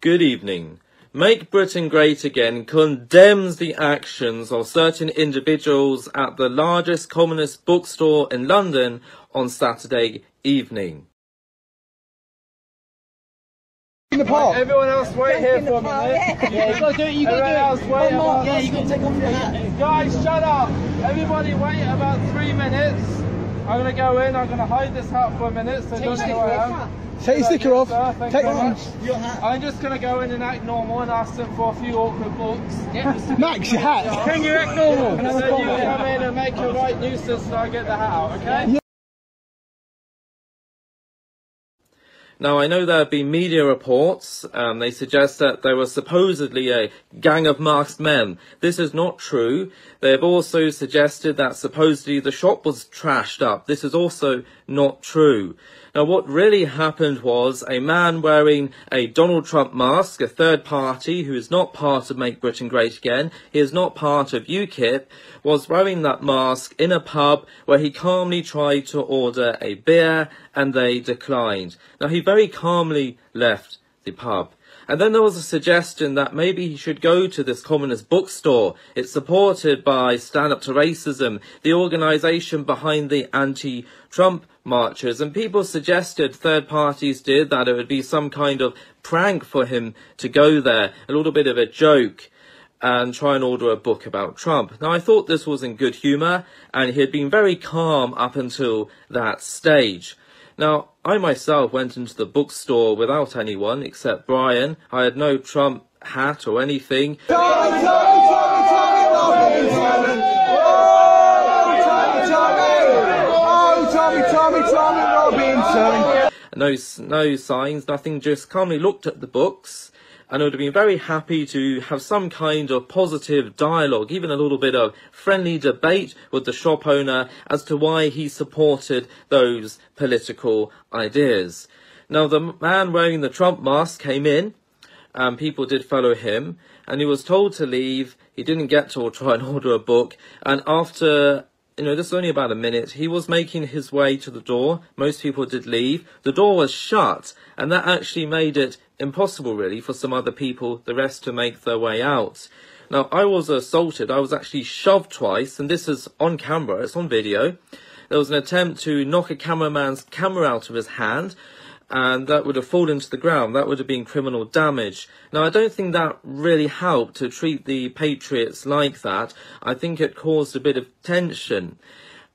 Good evening. Make Britain Great Again condemns the actions of certain individuals at the largest communist bookstore in London on Saturday evening. In the park. Everyone else wait here for a minute. Yeah, you gotta do it. You Everyone gotta do it. One more. about- Yeah, you gotta take off your hat. Guys, shut up. Everybody wait about three minutes. I'm gonna go in. I'm gonna hide this hat for a minute so don't know who I am. Take your sticker off. Sir, thank Take you very much. your hat. I'm just gonna go in and act normal and ask them for a few awkward books. Max, your hat. Can you act normal? Then you come in and make a right nuisance so I get the hat out, okay? Now, I know there have been media reports. Um, they suggest that there was supposedly a gang of masked men. This is not true. They have also suggested that supposedly the shop was trashed up. This is also not true. Now, what really happened was a man wearing a Donald Trump mask, a third party who is not part of Make Britain Great Again, he is not part of UKIP, was wearing that mask in a pub where he calmly tried to order a beer and they declined. Now, he very calmly left the pub. And then there was a suggestion that maybe he should go to this communist bookstore. It's supported by Stand Up to Racism, the organisation behind the anti-Trump marches. And people suggested, third parties did, that it would be some kind of prank for him to go there, a little bit of a joke and try and order a book about Trump. Now, I thought this was in good humour, and he had been very calm up until that stage. Now, I myself went into the bookstore without anyone except Brian. I had no Trump hat or anything. Tommy, Tommy, Tommy, Tommy Robinson. Oh, Tommy, Tommy, Tommy Robinson. No no signs, nothing. Just calmly looked at the books, and would have been very happy to have some kind of positive dialogue, even a little bit of friendly debate with the shop owner as to why he supported those political ideas. Now, the man wearing the Trump mask came in, and people did follow him, and he was told to leave. He didn't get to try and order a book, and after you know, this was only about a minute. He was making his way to the door. Most people did leave. The door was shut, and that actually made it impossible, really, for some other people, the rest, to make their way out. Now, I was assaulted. I was actually shoved twice, and this is on camera. It's on video. There was an attempt to knock a cameraman's camera out of his hand, and that would have fallen to the ground. That would have been criminal damage. Now, I don't think that really helped to treat the Patriots like that. I think it caused a bit of tension.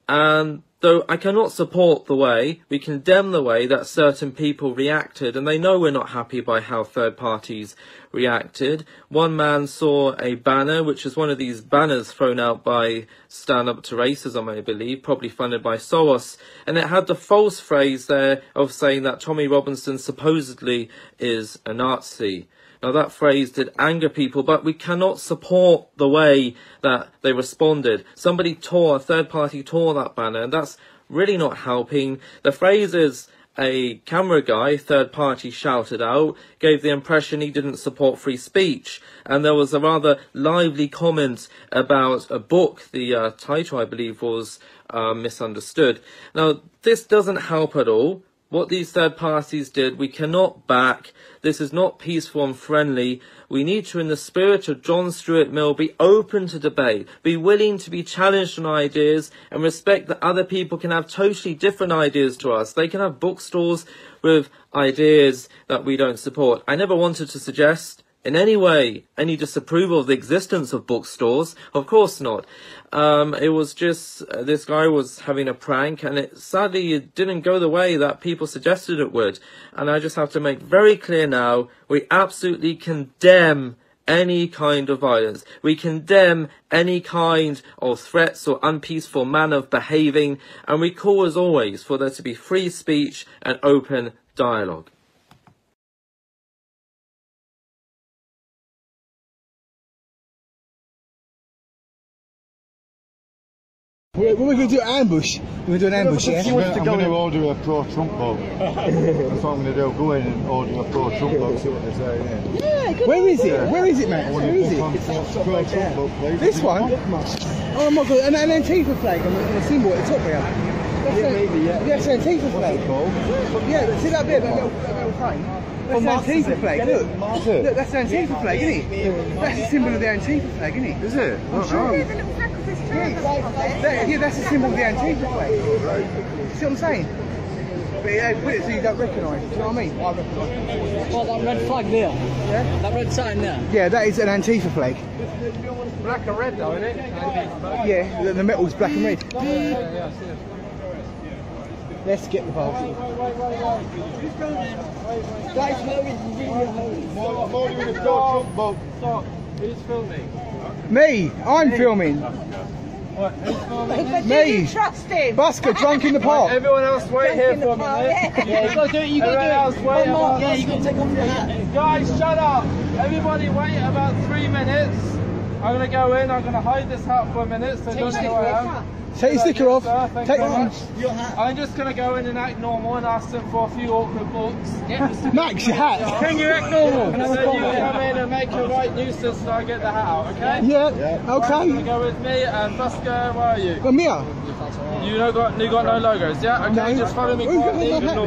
And though I cannot support the way, we condemn the way that certain people reacted, and they know we're not happy by how third parties reacted. One man saw a banner, which is one of these banners thrown out by Stand Up to Racism, I believe, probably funded by Soros, and it had the false phrase there of saying that Tommy Robinson supposedly is a Nazi. Now that phrase did anger people, but we cannot support the way that they responded. Somebody tore, a third party tore that banner, and that's really not helping. The phrase is a camera guy, third party shouted out, gave the impression he didn't support free speech. And there was a rather lively comment about a book, the uh, title I believe was uh, misunderstood. Now, this doesn't help at all. What these third parties did, we cannot back. This is not peaceful and friendly. We need to, in the spirit of John Stuart Mill, be open to debate, be willing to be challenged on ideas, and respect that other people can have totally different ideas to us. They can have bookstores with ideas that we don't support. I never wanted to suggest in any way any disapproval of the existence of bookstores. Of course not. Um, it was just uh, this guy was having a prank, and it sadly it didn't go the way that people suggested it would. And I just have to make very clear now: we absolutely condemn any kind of violence. We condemn any kind of threats or unpeaceful manner of behaving, and we call, as always, for there to be free speech and open dialogue. We're, we're going to do an ambush. We're going to do an ambush, yeah? I'm gonna, I'm gonna order a pro-Trump vote. That's what I'm gonna do. I'll Go in and order a pro-Trump vote. See what they say. Yeah. Where is it? Where is it, mate? Where is it? Vote. This one? Oh my god, and, and an Antifa flag on the, on the symbol at the top there. That's Yeah, a- maybe, yeah. Yeah, it's an Antifa flag. Cool. Yeah, but see that bit, that little, that little thing? Oh, that's an Marxism. Antifa flag, Get look. Look, that's an Antifa flag, isn't it? That's a symbol of the Antifa flag, isn't it? Is it? Oh, sure. Um, no. That, yeah, that's a symbol of the Antifa flag. See what I'm saying? But yeah, put it so you don't recognise it, do you know what I mean? I recognise Oh, that red flag there. Yeah? That red sign there. Yeah, that is an Antifa flag. Black and red though, isn't it? Yeah, the, the metal's black and red. Yeah, yeah, I see it. Let's get the party. More, more you in a pro-Trump boat. Stop. Who's filming? Me, I'm filming. What? Who's filming? But Me. do you trust him? Busker drunk in the park. Everyone else wait here for the a minute. yeah. You gotta do it, you gotta do it. One more. about- Yeah, you gotta take off your hat. Guys, shut up! Everybody wait about three minutes. I'm gonna go in, I'm gonna hide this hat for a minute so don't know where I am. Take your sticker off. Sir, thank Take you much. Your hat. I'm just gonna go in and act normal and ask them for a few awkward looks. Max, your hat. Can you act normal? And then you come in and make a right nuisance so I get the hat out, okay? Yeah, Right, okay. gonna go with me and Busker, where are you? Come here. You no got you got no logos, yeah? Okay, No. just follow me Who's got hat?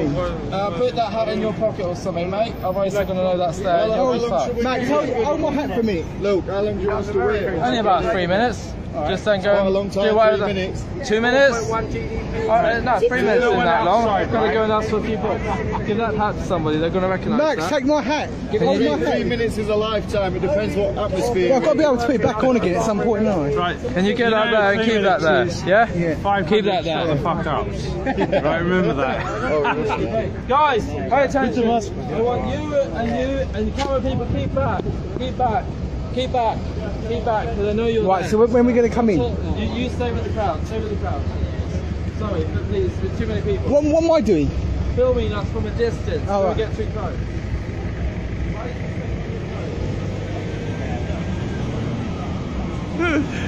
Uh, put that hat in your pocket or something, mate. Otherwise they're gonna know that's there. and You'll be. Max, hold, hold my hat for me. minute. Luke, how long do you want us to wait? Only about three minutes. Just then go. Quite a long time, do whatever- three minutes. Two minutes? Alright, no, three minutes isn't that long. I've got to go and ask for a few books. Give that hat to somebody, they're going to recognise Max, that. take my hat. Hold Three, my three hat. minutes is a lifetime. It depends what atmosphere. Well, I've got to be able to put it back on again at some point, haven't Right. Can you get that there and keep that there? Yeah? Yeah. Five Keep that there. Shut there. the fuck up. right, remember that. Guys, pay attention. I want you and you and the camera people keep back. Keep back. Keep back. Keep back because I know you're Right, there. so when when are we going to come in? You, you stay with the crowd. Stay with the crowd. Sorry, but please, there's too many people. What, what am I doing? Filming us from a distance. Oh, Don't right. get too close.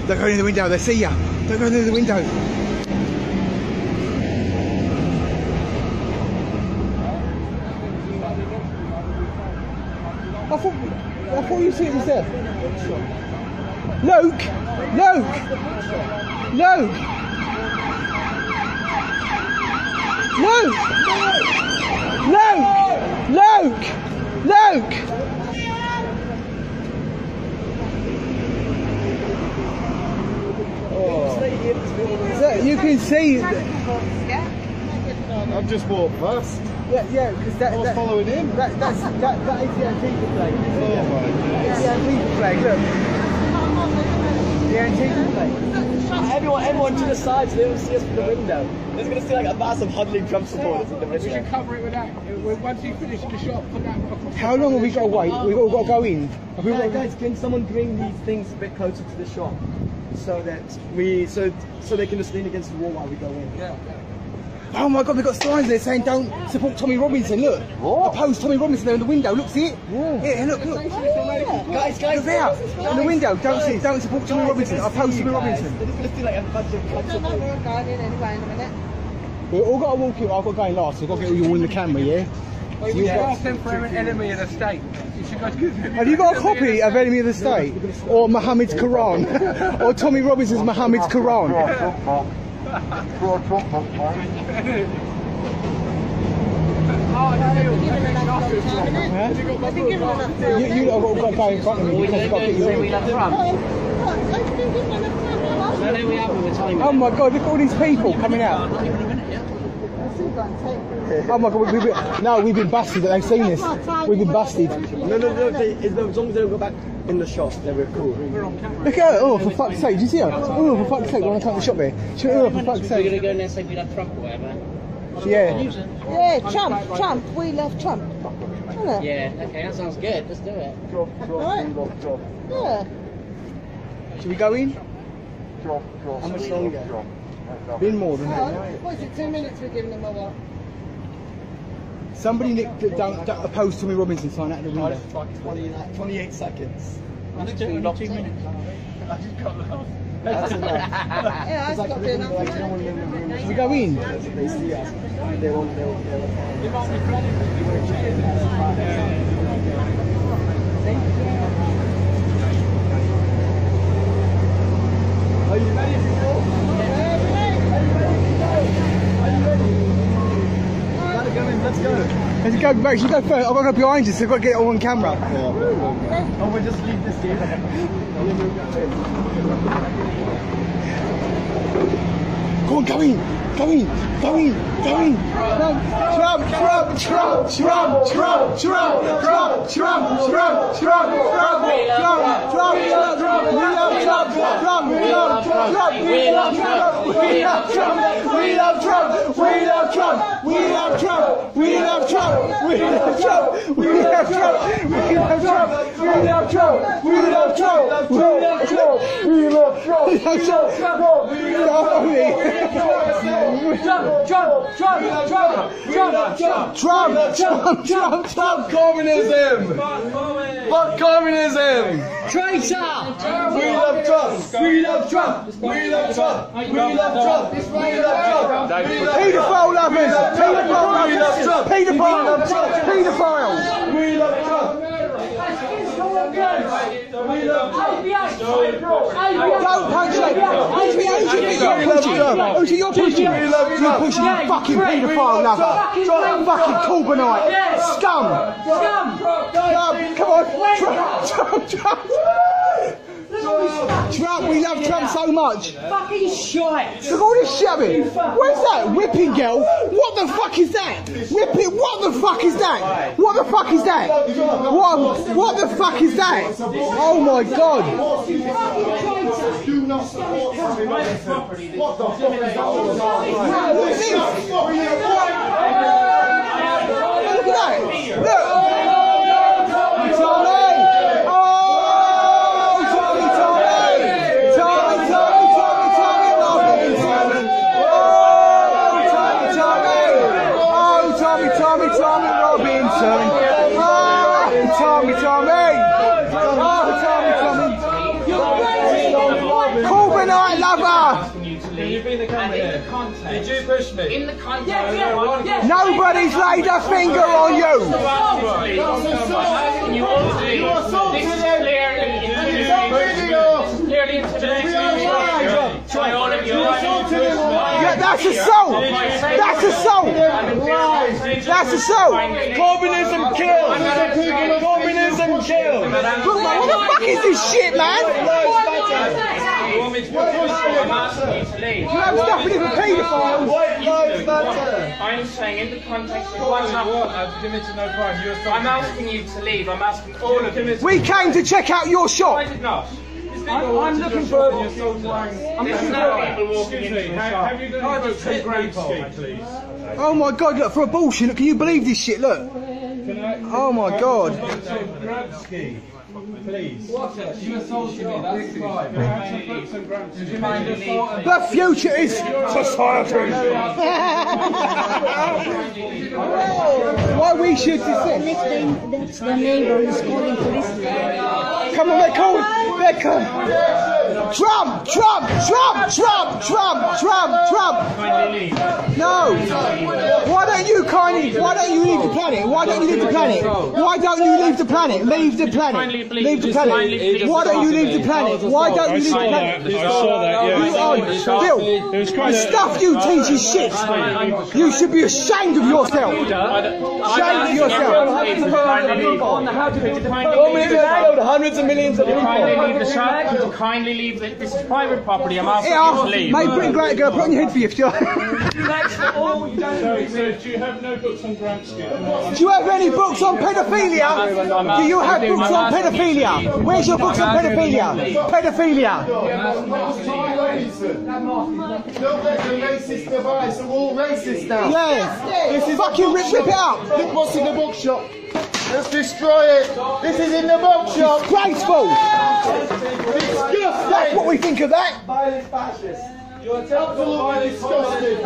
Don't go in the window, they see ya. Don't go in the window. I thought you said it was there. Luke! Luke! Luke! Luke! Luke! Luke! So you can see, I've just walked past. Yeah, yeah, because that, I was that, following him. that, that's, that, that is the Antifa flag. Oh my It's the Antifa flag, look. The Antifa flag. Everyone, everyone to the side so they don't see us from the window. There's gonna see like a massive huddling Trump supporters in the window. Cover it with that. Uh, once you finish the shop, put that across. How long have we got to wait? We've all got to go in. Have we all Guys, got guys, can someone bring these things a bit closer to the shop so that we so so they can just lean against the wall while we go in? Yeah. Oh my god, we've got signs there saying don't support Tommy Robinson. Look. Oppose Tommy Robinson there in the window. Look, see it? Yeah, look, look. Guys, guys, Look there. In the window. Don't see it. Don't support Tommy Robinson. I Oppose Tommy Robinson. They're just gonna see like a bunch of bunch No, of no, we're going in anyway in a minute. We've all got to walk in. I've got to go in last. So I've got to get you all in the camera, yeah? You ask them for an enemy of the state. You should go to Have you got a copy of Enemy of the State? Or Muhammad's Quran? or Tommy Robinson's Muhammad's Quran? Pro-Trump boat, mate. I've been enough time. You, you lot have got to go in front of me because I've got to get you all. I've been given enough time. Oh my god, look at all these people coming out. Oh my god, we, we, we, no, we've been busted. They've seen this. We've been busted. No, no, no. They, as long as they don't go back in the shop, then we're cool. Look at her. Oh, for fuck's sake. Did you see her? Oh, for fuck's sake. When I come to the shop there. She went, oh, for fuck's sake. go in there and say we have Trump or whatever. Yeah. Yeah, Trump, Trump. We love Trump. Isn't? Yeah. Okay, that sounds good. Let's do it. Drop, drop, Right. Yeah. Should we go in? How much longer? Been more than that. what is it, two minutes we're giving them a what? Somebody nick, don't, don't oppose Tommy Robinson sign out of the window. 20, 28 seconds. Only two minutes. That's enough. Yeah, I stopped doing Like, no that. one in the room. Should we go in? They see us. They won't. They won't. They won't. Are you ready to go? Let's go, Rach, you go first. I'm gonna go behind you, so I've got to get it all on camera. Yeah. Oh, we'll just leave this here. Go on, go in, go in, go in, go in. No, Trump, Trump, Trump, Trump, Trump, Trump, Trump, Trump, Trump, Trump, Trump, Trump, Trump, Trump, Trump. We love Trump, Trump, we love Trump, we love Trump, we love Trump, we love Trump, we love Trump, we love Trump, we love Trump, we love Trump, we love Trump, we love Trump, we love Trump, we love Trump, we love Trump, we love Trump, we love Trump, we love Trump. Trump, Trump, Trump. Communism! Fuck communism! Traitor! We love Trump! We love Trump! We love Trump! We love Trump! We love Trump! Paedophile lovers! Paedophile lovers! Paedophile! Paedophiles! We love Trump! Don't punch it! Who's the Asian bit you're pushing? Who's it you're love You're pushing, you fucking paedophile lover! Fucking Corbynite! Scum! Scum! Trump, come on! Trump, Trump, Trump! Trump, we love Trump so much! Fucking shite! Look at all this shoving. Where's that? Whipping girl? What the fuck is that? Whipping, what the fuck is that? What the fuck is that? What, what the fuck is that? Oh my god. Do not support communism. What the fuck is that push me? In the context, yes, yes. Nobody's laid a finger on you. Obviously, and you all do. This is clearly intimidating. Clearly intimidating. By all of you. Yeah, that's assault. That's assault. That's assault. Communism kills! Communism kills! Look, man, what the fuck is this shit, man? You want me to push you? I'm asking you to leave. You have stuff in it for paedophiles. White lives matter! I'm saying in the context of What what's you happening. want? I've committed no crime. You I'm asking you to leave. I'm asking all of you. We came to check out your I shop. did not. I'm, I'm looking for. I'm There's no people walking into the shop. Have you got any books on please? Oh my god, look, for abortion, look, can you believe this shit? Look. Oh my god. Please. You me, that's fine. The future is society! Why we should desist? The neighbor calling police. Come on, they call! They! Trump, Trump, Trump, Trump, Trump, Trump, Trump. No. Why don't you kindly, why don't you leave the planet? Why don't you leave the planet? Why don't you leave the planet? Leave the planet. Leave the planet. Why don't you leave the planet? Why don't you leave the planet? I saw that. You are, Bill, It the stuff you teach is shit. You should be ashamed of yourself. Ashamed of yourself. On how to build Communism has killed hundreds of millions of people. Kindly leave the shop. Could you kindly leave the, this is private property. I'm asking Yeah, you to leave. mate, bring Great Girl, put it on your head for you if you So, so do you have no books on Gramsci? Do you have any books on pedophilia? Do you have books on pedophilia? Where's your books on pedophilia? Pedophilia. Don't let the racist device. We're all racist now. Yeah. This is fucking rip, rip it out. Look what's in the bookshop. Let's destroy it. This is in the bookshop. Disgraceful. Disgusting. That's what we think of that. Violent fascists. Absolutely disgusting.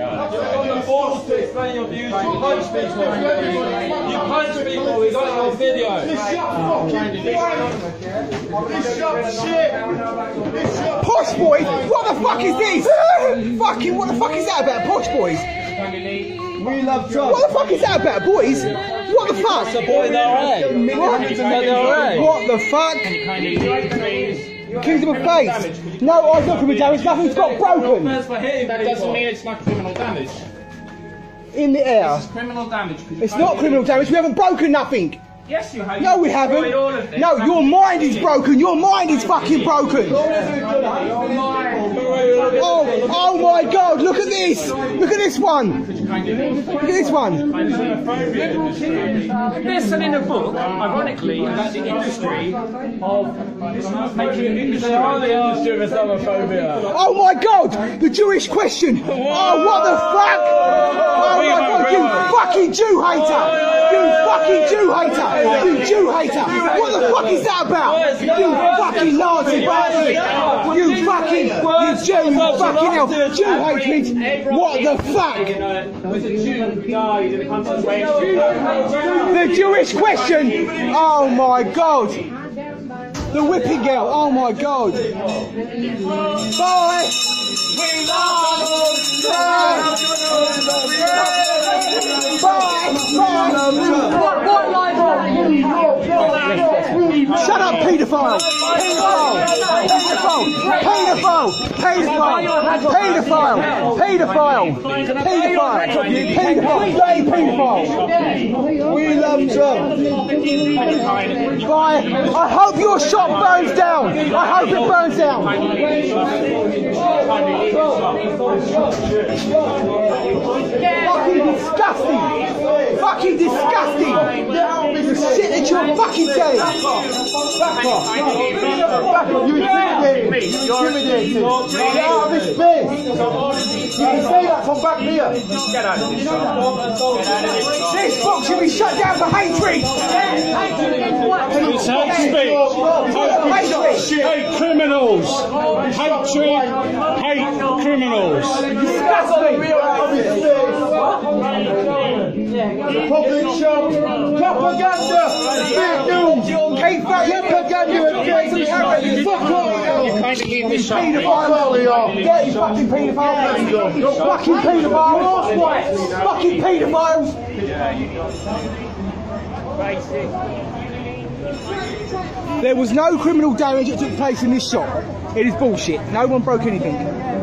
On the balls to explain your views. You punch people. You punch people. We got it on video. This shop fucking This shop shit. This shop. Posh boys. What the fuck is this? fucking what the fuck is that about? Posh boys. We love Trump. What the fuck is that about, boys? What the fuck? What? What the fuck? Kindly leave, please. Kingdom of Faith. No, I've not from damage. Nothing's got broken. for him. That doesn't mean it's not criminal damage. in the air. It's criminal damage. 'cause you It's can't criminal damage. We haven't broken nothing. Yes, you have. No, we haven't. destroyed all of this. No, your mind is broken. Your mind is fucking broken. Oh, oh my God! Look at this. Look at this one. Look at this one. They're selling a book, ironically, about the industry of making an industry. Oh my God! The Jewish question. Oh, what the fuck? Oh my God! You fucking Jew hater! You fucking Jew hater! You Jew hater! What the fuck is that about? You fucking Nazi bastard! You fucking, you Jew, you fucking hell, Jew hatred! What the fuck? Was a Jew who died in The Jewish question! Oh my God! The whipping girl! Oh my God! Bye! Bye! Bye! What, what library? Shut up, paedophile! Paedophile! Paedophile! Paedophile! Paedophile! Paedophile! Paedophile! Paedophile! Paedophile! We love Trump! Bye! I hope your shop burns down! I hope it burns down! Fucking disgusting! Fucking disgusting! The shit that you're fucking saying! Back off! Back off! You intimidating me! You're intimidating! Get out of this space! You can say that from back here! Get out of this shop. This book should be shut down for hatred! It's hate speech. Hate criminals. Hatred. Hate criminals. Disgusting! Public show, propaganda, fake news, Hate propaganda and fake news! Fuck off! You kind of leave this shop. Paedophile! Dirty fucking paedophile! Fucking paedophile! Fucking paedophile! There was no criminal damage that took place in this shop. It is bullshit. No one broke anything.